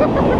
Ha ha ha!